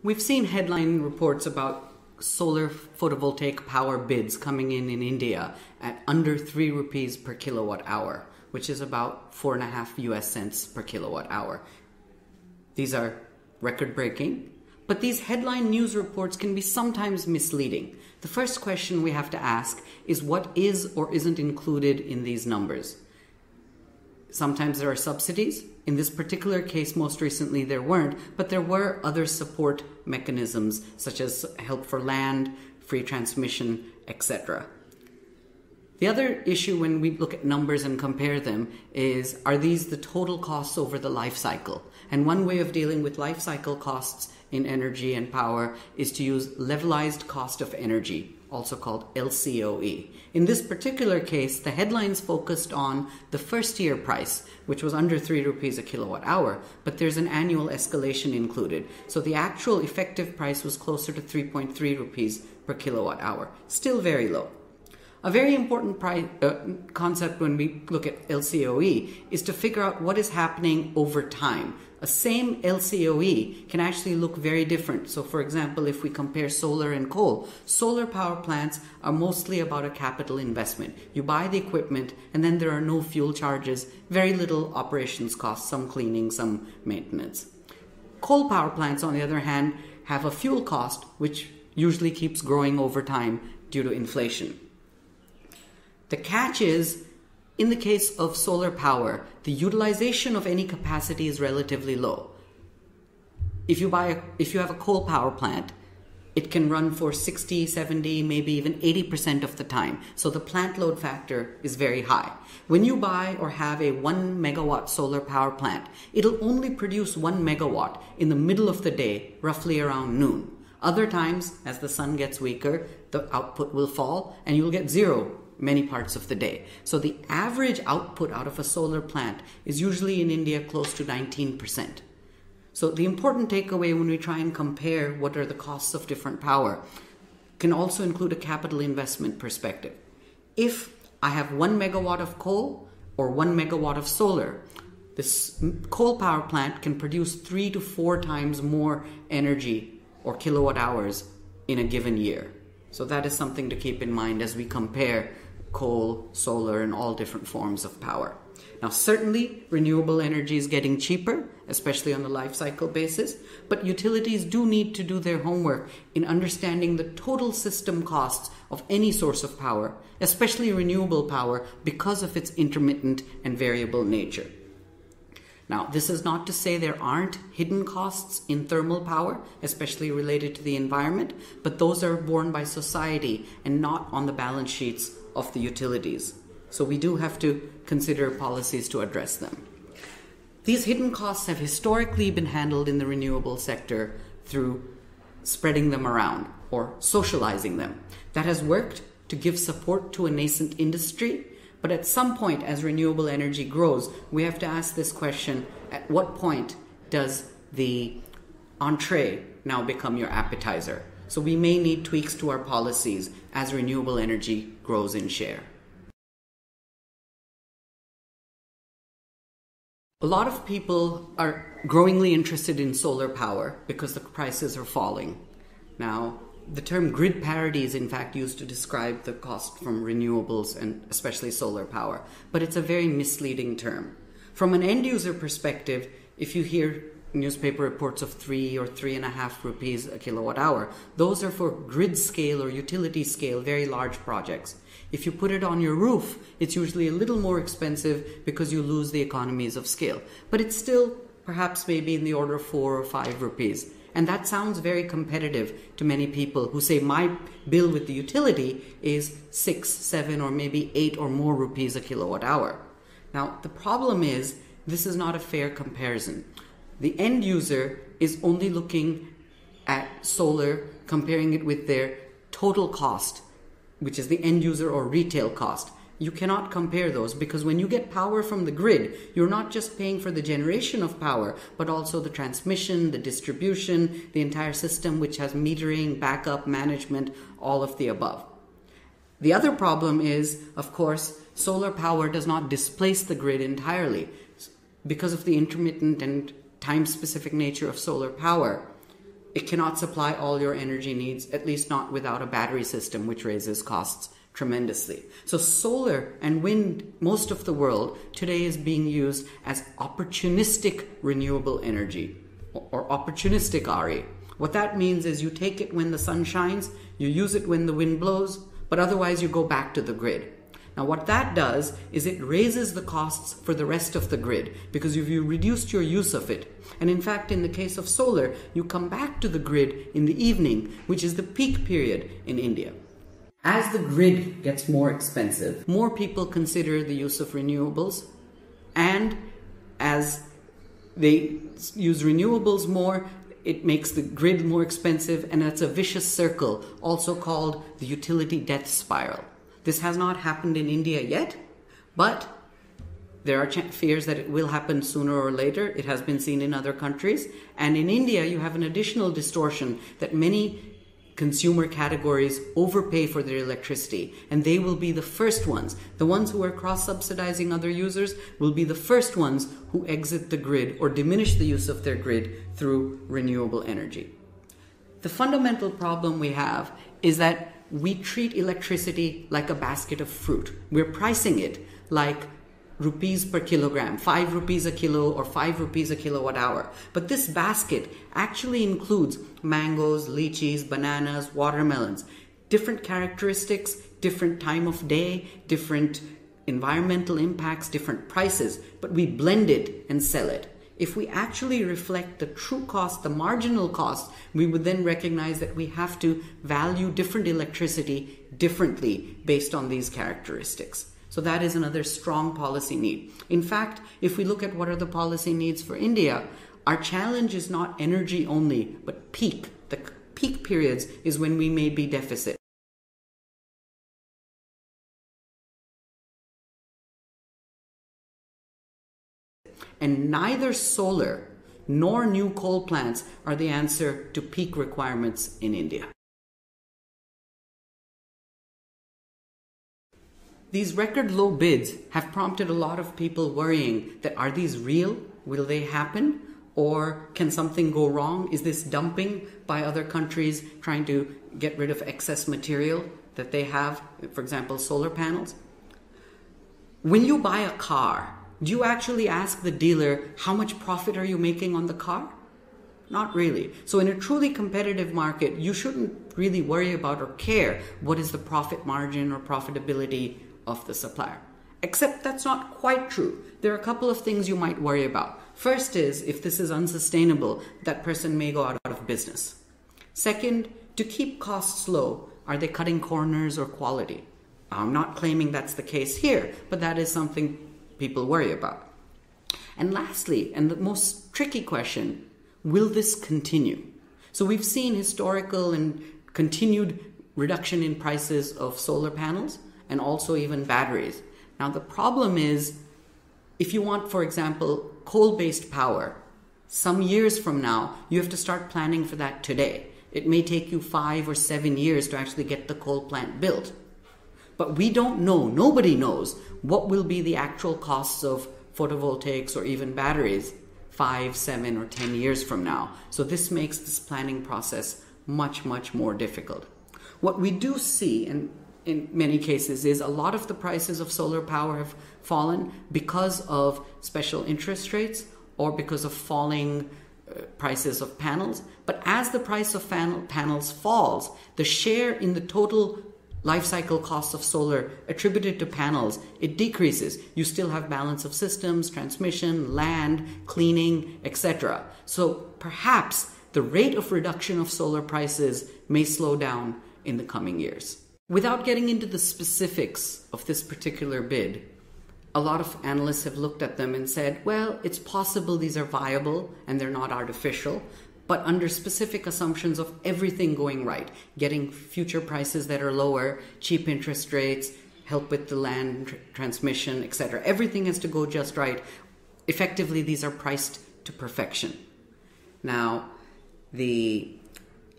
We've seen headline reports about solar photovoltaic power bids coming in in India at under 3 rupees per kilowatt hour, which is about 4.5 US cents per kilowatt hour. These are record breaking, but these headline news reports can be sometimes misleading. The first question we have to ask is what is or isn't included in these numbers? Sometimes there are subsidies. In this particular case, most recently there weren't, but there were other support mechanisms such as help for land, free transmission, etc. The other issue when we look at numbers and compare them is are these the total costs over the life cycle? And one way of dealing with life cycle costs in energy and power is to use levelized cost of energy, also called LCOE. In this particular case, the headlines focused on the first year price, which was under 3 rupees a kilowatt hour, but there's an annual escalation included. So the actual effective price was closer to 3.3 rupees per kilowatt hour, still very low. A very important uh, concept when we look at LCOE is to figure out what is happening over time a same LCOE can actually look very different. So, for example, if we compare solar and coal, solar power plants are mostly about a capital investment. You buy the equipment, and then there are no fuel charges, very little operations costs, some cleaning, some maintenance. Coal power plants, on the other hand, have a fuel cost which usually keeps growing over time due to inflation. The catch is in the case of solar power, the utilization of any capacity is relatively low. If you buy a, if you have a coal power plant, it can run for 60, 70, maybe even 80% of the time. So the plant load factor is very high. When you buy or have a 1 megawatt solar power plant, it'll only produce 1 megawatt in the middle of the day, roughly around noon. Other times, as the sun gets weaker, the output will fall and you'll get zero many parts of the day. So the average output out of a solar plant is usually in India close to 19%. So the important takeaway when we try and compare what are the costs of different power can also include a capital investment perspective. If I have one megawatt of coal or one megawatt of solar, this coal power plant can produce three to four times more energy or kilowatt hours in a given year. So that is something to keep in mind as we compare coal, solar, and all different forms of power. Now, certainly, renewable energy is getting cheaper, especially on the life cycle basis, but utilities do need to do their homework in understanding the total system costs of any source of power, especially renewable power, because of its intermittent and variable nature. Now, this is not to say there aren't hidden costs in thermal power, especially related to the environment, but those are borne by society and not on the balance sheets of the utilities. So we do have to consider policies to address them. These hidden costs have historically been handled in the renewable sector through spreading them around or socializing them. That has worked to give support to a nascent industry, but at some point, as renewable energy grows, we have to ask this question at what point does the entree now become your appetizer? So we may need tweaks to our policies as renewable energy grows in share. A lot of people are growingly interested in solar power because the prices are falling. Now, the term grid parity is in fact used to describe the cost from renewables and especially solar power, but it's a very misleading term. From an end user perspective, if you hear newspaper reports of three or three and a half rupees a kilowatt hour. Those are for grid scale or utility scale, very large projects. If you put it on your roof, it's usually a little more expensive because you lose the economies of scale. But it's still perhaps maybe in the order of four or five rupees. And that sounds very competitive to many people who say my bill with the utility is six, seven, or maybe eight or more rupees a kilowatt hour. Now, the problem is this is not a fair comparison. The end user is only looking at solar, comparing it with their total cost, which is the end user or retail cost. You cannot compare those because when you get power from the grid, you're not just paying for the generation of power, but also the transmission, the distribution, the entire system, which has metering, backup, management, all of the above. The other problem is, of course, solar power does not displace the grid entirely because of the intermittent and time specific nature of solar power, it cannot supply all your energy needs, at least not without a battery system, which raises costs tremendously. So, solar and wind, most of the world today is being used as opportunistic renewable energy or opportunistic RE. What that means is you take it when the sun shines, you use it when the wind blows, but otherwise you go back to the grid. Now, what that does is it raises the costs for the rest of the grid because if you reduced your use of it, and in fact, in the case of solar, you come back to the grid in the evening, which is the peak period in India. As the grid gets more expensive, more people consider the use of renewables, and as they use renewables more, it makes the grid more expensive, and that's a vicious circle, also called the utility death spiral. This has not happened in India yet, but there are fears that it will happen sooner or later. It has been seen in other countries. And in India, you have an additional distortion that many consumer categories overpay for their electricity. And they will be the first ones. The ones who are cross subsidizing other users will be the first ones who exit the grid or diminish the use of their grid through renewable energy. The fundamental problem we have is that we treat electricity like a basket of fruit. We're pricing it like rupees per kilogram, 5 rupees a kilo or 5 rupees a kilowatt hour. But this basket actually includes mangoes, lychees, bananas, watermelons, different characteristics, different time of day, different environmental impacts, different prices, but we blend it and sell it. If we actually reflect the true cost, the marginal cost, we would then recognize that we have to value different electricity differently based on these characteristics. So that is another strong policy need. In fact, if we look at what are the policy needs for India, our challenge is not energy only, but peak. The peak periods is when we may be deficit. And neither solar nor new coal plants are the answer to peak requirements in India. These record low bids have prompted a lot of people worrying that are these real? Will they happen? Or can something go wrong? Is this dumping by other countries trying to get rid of excess material that they have, for example, solar panels? When you buy a car, do you actually ask the dealer how much profit are you making on the car? Not really. So in a truly competitive market, you shouldn't really worry about or care what is the profit margin or profitability of the supplier. Except that's not quite true. There are a couple of things you might worry about. First is if this is unsustainable, that person may go out of business. Second, to keep costs low, are they cutting corners or quality? I'm not claiming that's the case here, but that is something people worry about. And lastly, and the most tricky question, will this continue? So we've seen historical and continued reduction in prices of solar panels and also even batteries. Now the problem is if you want, for example, coal based power, some years from now, you have to start planning for that today. It may take you five or seven years to actually get the coal plant built. But we don't know, nobody knows, what will be the actual costs of photovoltaics or even batteries five, seven, or ten years from now. So this makes this planning process much, much more difficult. What we do see, and in many cases, is a lot of the prices of solar power have fallen because of special interest rates or because of falling uh, prices of panels. But as the price of panels falls, the share in the total life cycle costs of solar attributed to panels, it decreases. You still have balance of systems, transmission, land, cleaning, etc. So perhaps the rate of reduction of solar prices may slow down in the coming years. Without getting into the specifics of this particular bid, a lot of analysts have looked at them and said, well, it's possible these are viable and they're not artificial, but under specific assumptions of everything going right, getting future prices that are lower, cheap interest rates, help with the land tr- transmission, etc. Everything has to go just right. Effectively, these are priced to perfection. Now, the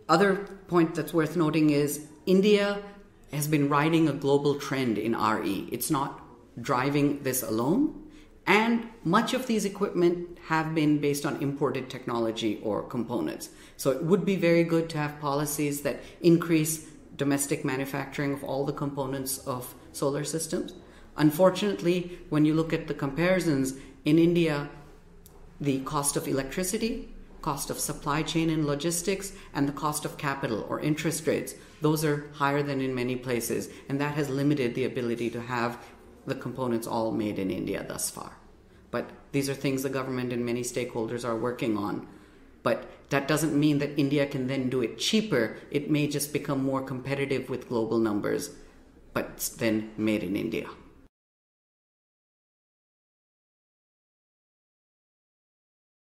other point that's worth noting is India has been riding a global trend in RE. It's not driving this alone. And much of these equipment have been based on imported technology or components. So it would be very good to have policies that increase domestic manufacturing of all the components of solar systems. Unfortunately, when you look at the comparisons in India, the cost of electricity, cost of supply chain and logistics, and the cost of capital or interest rates, those are higher than in many places. And that has limited the ability to have the components all made in India thus far. But these are things the government and many stakeholders are working on. But that doesn't mean that India can then do it cheaper. It may just become more competitive with global numbers, but then made in India.